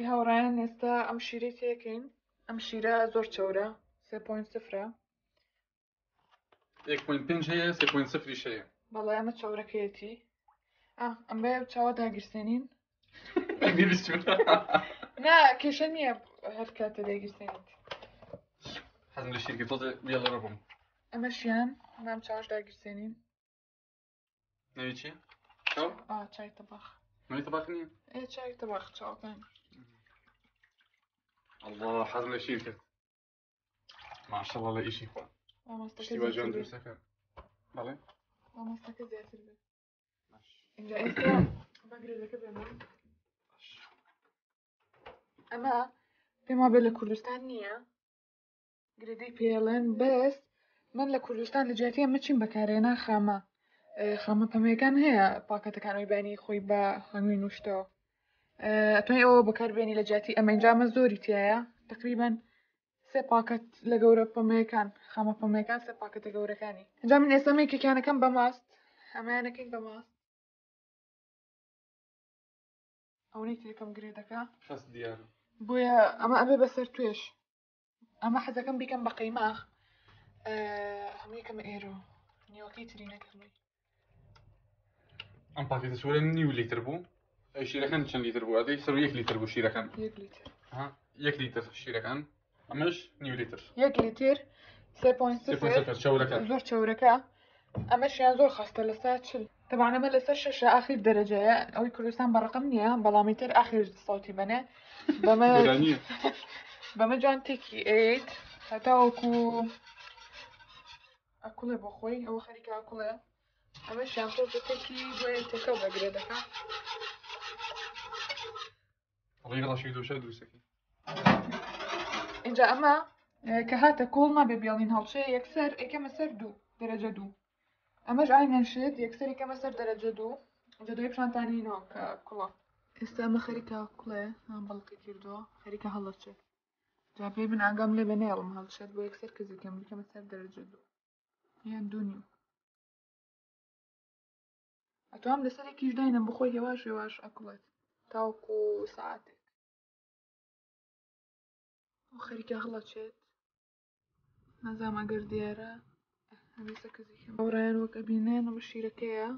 کە هاوڕیان ئێستا ئەم شیرەی تێکەین ئەم شیرە زۆر چۆرە سێ پوین سفرە پێ هەیە سێ پوین سفری شەیە بەڵێ ئەمە چاورەکەیەتی ئەم بە چاوە داگیرسێنین نا کێشە نییە هەر کاتە دەگیرسێنیت حەزم لە شیرگە بڵێڵە بووم ئەمە شیان نام چاوش داگیرسێنین نەوی چی؟ چای تەباخ نەوی تەباخ نیە؟ ئێ چای تەباخ چاوەکانی الله حەزم لە شیر کرد ماشەڵە لە ئیشی خۆ جوان درستەکە بەڵێ مامۆستەکە زیاتر بێت اینجا ئێستا بەگرێزەکە بێمان ئەمە پێما بێت لە کوردستان نییە گرێدەی پێڵێن بەس من لە کوردستان لە جاتیە مچین بەکارێنا خامە خامە پەمەکان هەیە پاکەتەکانەوەی بانی خۆی بە هەنگوی نوشتەوە ئەتوانێت ئەوە بەکاربێنی لە جاتی ئەمەنجامە زۆری تایە تقریبان سێ پاکەت لە گەورە پەمەیەکان خامە پەمەکان سێ پاکەتە گەورەکانی ئەنج من ئێسامەی کێکیانەکەم بە ماست ئەمایانەکەین بە ماست ئەوەی تێکم گرێ دەکا بۆیە ئەمە ئەبێ بەسەر توێش ئەمە حەزەکەم بیکەم بە قەیماخ هەموویکەم ئێرو نیوەکەی تری نەکردی ئەم پاکێتە سوورە نیو لیتر بوو شی رکن چند لیتر بود؟ دی سر یک لیتر بود شی یک لیتر ها یک لیتر شی امش نیو لیتر یک لیتر سه پوینت سه پوینت سه چورکه زور چورکه امش یان زور خسته لسه چل طبعا ما لسه شش اخر درجه او كردستان برقم نيه بلا متر اخر صوتي بنا بما بما جان تيكي 8 هتا وكو اكله بخوي او خريكه اكله A myślałam, że to taki majętnikowe gry, taka. غير رشيد وشاد وسكي إنجا أما كهاتا كولنا ببيانين هالشي يكسر إكما سر دو درجة دو أما جاين نشيد يكسر إكما سر درجة دو إنجا دو يبشان تاني نو ككولا إستا أما خريكا كولا هم بلقي كيردو خريكا هالشي جابي من عقام لبنالم هالشي بو يكسر كزي كم سر درجة دو يعني دونيو ئەتوام لەسەرێکیش داینم بخۆی هێواش هێواش ئەکڵێت تاوکو سعاتێک خەریکە هەڵەچێت نەزامەگەر دیارە هەمیسە کەزیکە بەڕایەن وەکە بینێنە بە شیرەکەیە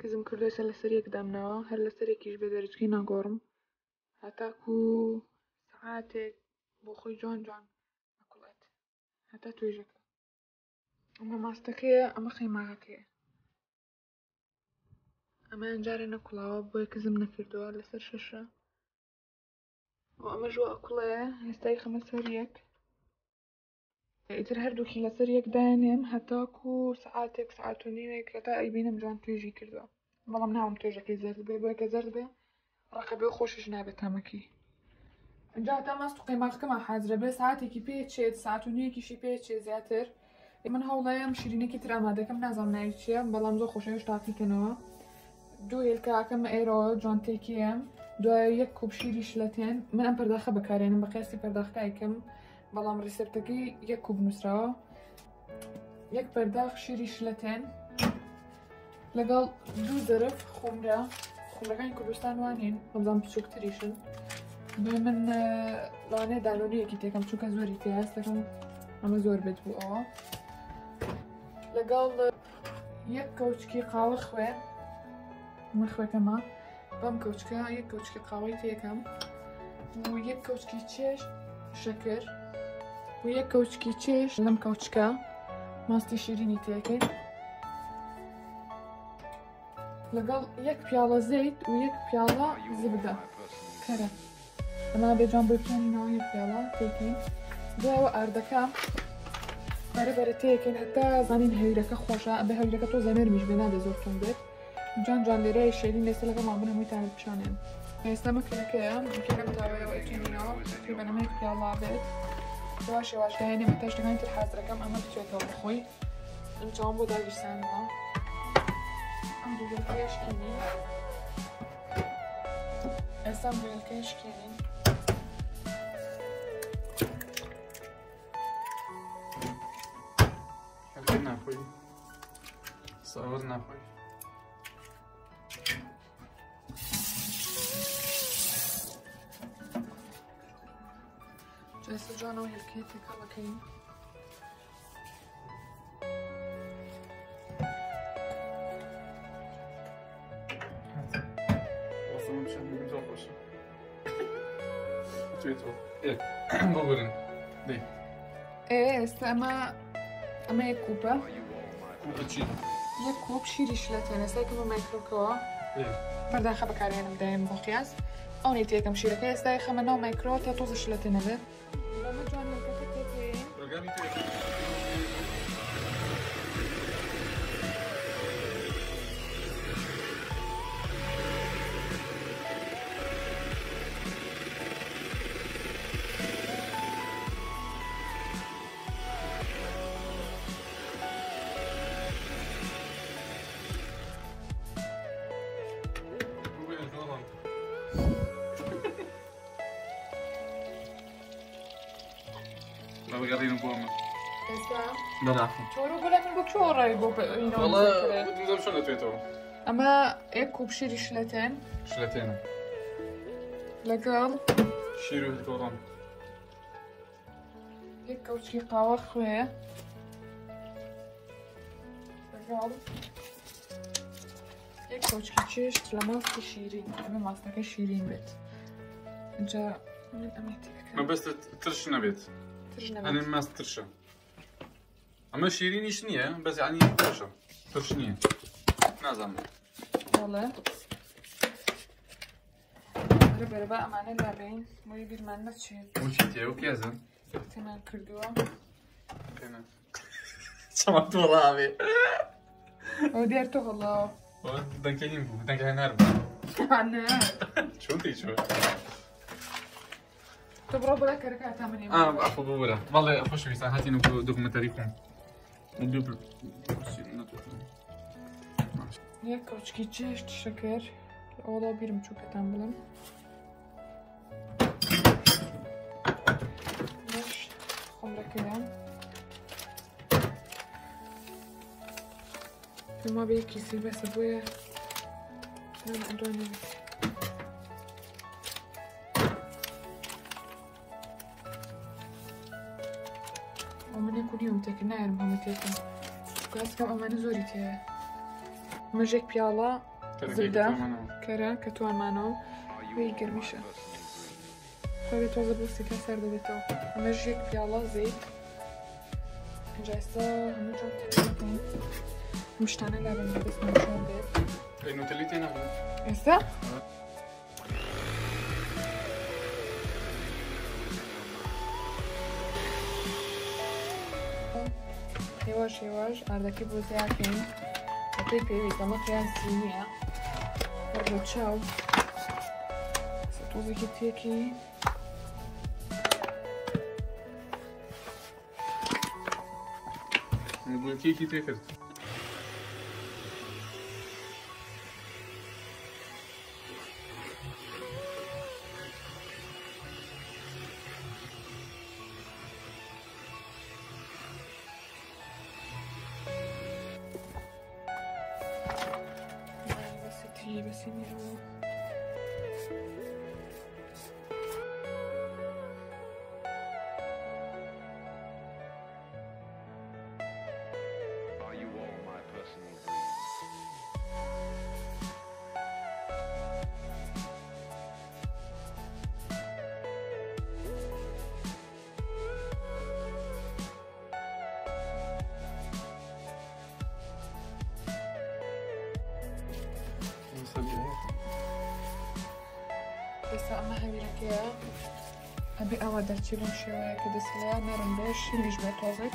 کەزم کردێسە لەسەر یەکدامنەوە هەر لەسەرێکیش بە دەرجکی ناگۆڕم هەتاکو سعاتێک بۆ خۆی جوان جوان ئەکڵێت هەتا توێژەکە ئەمە ماستەکەیە ئەمە خەیماغەکەیە ئەمان جارە نەکوڵاوە بۆی کزم نەکردووە لەسەر شەشە ئەمە ژوە ئەکوڵەیە هێستای خەمە سەر یەک ئیتر هەردووکی لەسەر یەکدانێم هەتاکو سعاتێک سعات و نیوێک لەتا ئەیبینم جوان توێژی کردوە بەڵام ناوم توێژەکەی زرد بێ بۆیکە زرد بێ ڕقە بێ خۆشیش نابێت تامەکی جا تا ماست و قیماتکەمان حەزرە بێ ساعتێکی پێچێت ساعت و نیەکیشی پێچێ زیاتر من هەوڵەیەم شیرینێکی ترامادەکەم نازانام نایچیە بەڵام زۆر خۆشەویش تاقیکەنەوە دوو هێلکەکەم ئێرەوە جوانتێکیە دوای یەک کوبشیری شلەتێن من ئەم پرداخە بەکارێنم بە قیاسی پرداخکایکەم بەڵام ڕیسەرتەکەی یەک کوب نووسراوە یەک پەرداخ شیری شلەتێن لەگەڵ دوو دەرف خۆمرا خۆمەکانی کوردستان وانین بەڵام بچووکتریشن من لانێ دالۆنیەکی تێکم چووکە زۆری تێ هەستەکەم ئەمە زۆر بێت بوو ئەوە لەگەڵ یەک کەوچکی قاوە خوێن مەخەکەمە بەم کەوچکە یەک کەوچکە قاوەی تێکەم و یەک کەوچکی چێش شەکر و یەک کەوچکی چێش لەم کەوچکە ماستی شیرینی تێکرد لەگەڵ یەک پیاڵە زەیت و یەک پیاڵە زبدە کەرە ئەما بێجان بکەین ناو یەک پیاڵە تێکین دوایەوە ئاردەکە بەرەبەرە تێکین هەتا زانین هەیرەکە خۆشە بە هەولەکە تۆ زەمێر میش بێ نابێ زۆر تون بێت جان جان direi scegli di essere come abbiamo و في برنامج كم ما کنیم message on all your kids and باشه تو است اما اما یک کوپه کوپه چی؟ یک کوب شیریش لطن است که من میکرو که بردن خب کاریم دایم بخیاز آنی تیکم شیرکه است میکرو تا توزش لطن بده Running through. برای اینو برم برای اینو برم برای اینو برم چون اونو برم اما یک کوب شیر شلتن شلتن لگل شیرو رو برم یک کوچکی قوا خوه لگل یک کوچکی چشت لماسک شیرین لماسک شیرین بود اینجا اونو امیده بس ترش نبید انا ما استرشا اما شيريني شنية بس يعني ترشا ترشنية نازم والله ربع ربع معنا لعبين وي بير معنا تشيل وشي تيو كيزن تمام كردوا تمام سمعت والله ابي وديرته والله بدنا كلمة بدنا كلمة نربع شو انتي شو تبغى بلا كركات تعمل آه عفوا بولا والله خشوا يسا هاتي نقول دوكم تاريخهم ندوب یک کچکی شکر اولا بیرم چوکتن بلم باش خمره کردم ما به یکی سیلوه تکر نیرم همه تکم قصد کم امان زوری تیه مجک پیالا زده کره که تو امانو و یک گرمیشه خواهی تو از بوستی که سر داده تو مجک پیالا زید اینجا ایسا همه جا تکم مشتانه لبنه بس نوشان بید yavaş yavaş Arda'ki bu zaten Atıp evi ama kendisi ya Orada çal Tuzu getiyor ki Bunu iki iki tekrar Essa amarraria aqui é أبي أودع تشيلون شوية كده سلايا نرم باش اللي جبتوزك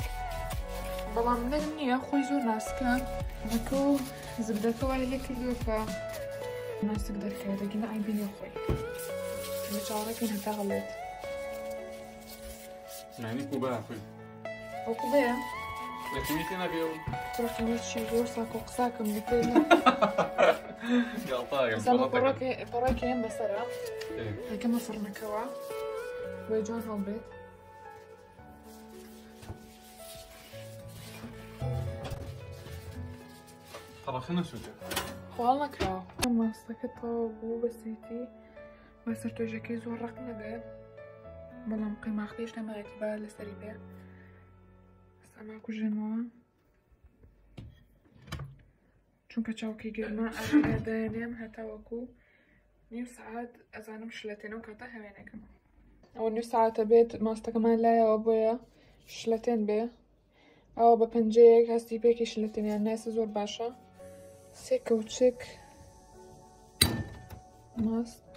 بابا من يا خوي زور ناسكا هكو زبدتو على هيك اليوفا ناس تقدر كده جينا عيبين يا خوي اللي شعرك انها تغلط يعني كوبا خوي أو كوبا لكن ميتنا بيوم تروح تعمل شي زور ساكو قساكم بكلنا طايم سما براكي براكي بصرة هاي كمان صرنا كوا ويجون هون بيت ترى خلنا شوتي والله كوا ما سكت بو بسيتي ما صرت جاكي زور رقم ده والله مقيمة خديش اخليش لما اعتبار لسريبيا سامعكم جنوان چونکە چاوکی گەرما ئەدانێم هەتاوەکو نیم سعات ئەزانم شلەتێنەوە کاتە هەوێنەکەم ئەو نی ساعتە بێت ماستەکەمان لایەوە بۆیە شلەتێن بێ ئەوە بە پنجەیەک هەستی پێکی شلەتێنیان نایسە زۆر باشە سێ کەوچێک ماست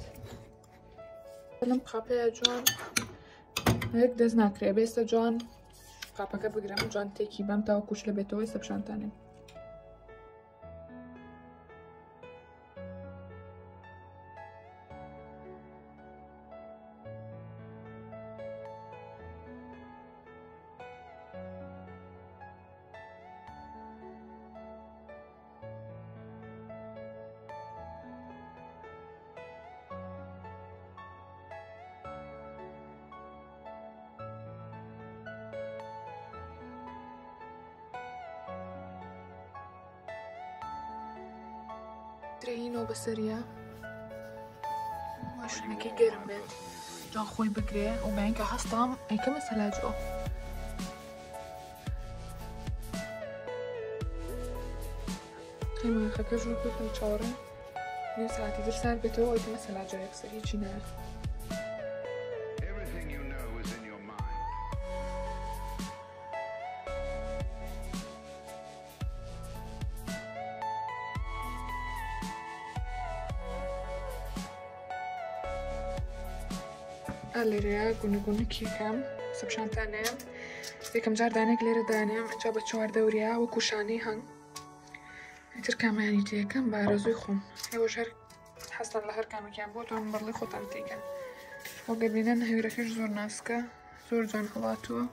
لەم قاپەیە جوان هەیەک دەست ناکرێ بێستە جوان قاپەکە بگرم جوان تێکی بەم تاوە کوچ لە بێتەوەی سەپشانتانێن ترێنەوە بەسەریە که گرم بێت جا خۆی بگرێ و بەینکە هەستام ئەیکەمە سەلاجۆ. قیمانخەکە خیلی چاره ساعتی در سر به تو که مثلا یک چی نه لێرەیە گونگونکیەکەم سەپشانتانەیە یەکەم جار دانێک لێرە دانێم جا بە چوار دەوریا وە کوشانەی هەنگ تر کامیانی دیەکەم بارەزوی خۆم ئێوە ژەر حەستان لە هەر کامەکیان بۆ تۆم بڕڵی خۆتان تێگەن وەگەبینە هەویرەکەش زۆر ناسکە زۆر جوان هەڵاتوە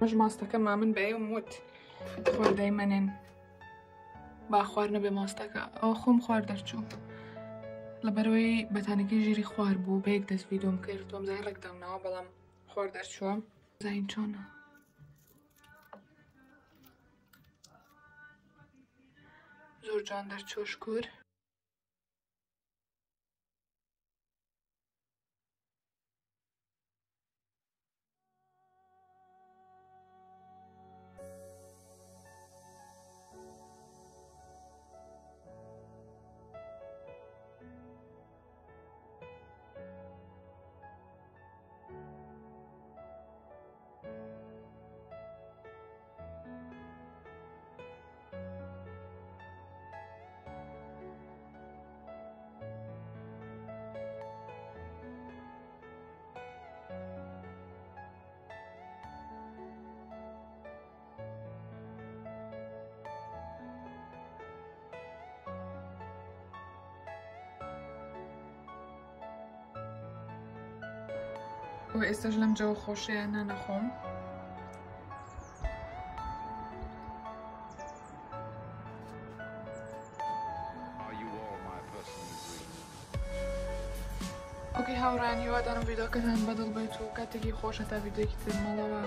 مەژ ماستەکە مامن بەێم وت خۆردەی منێن با خواردنە بێ ماستەکە ئەو خۆم خوارد دەرچوو لەبەرەوەی بەتانەکەی ژیری خوار بوو بەیەک دەست ویدۆم کرد تۆم زای ڕێکدەمنەوە بەڵام خۆر دەرچووە زین چۆنە زۆر جوان دەرچۆشکور بۆ ئێستاش لەم جەوە خۆشیان نەنەخۆم ئۆکی هاوڕانی وادانم ویدۆکەتان بەدڵ بێت و کاتێکی خۆشە تا ویدۆکی ترمەڵەوە.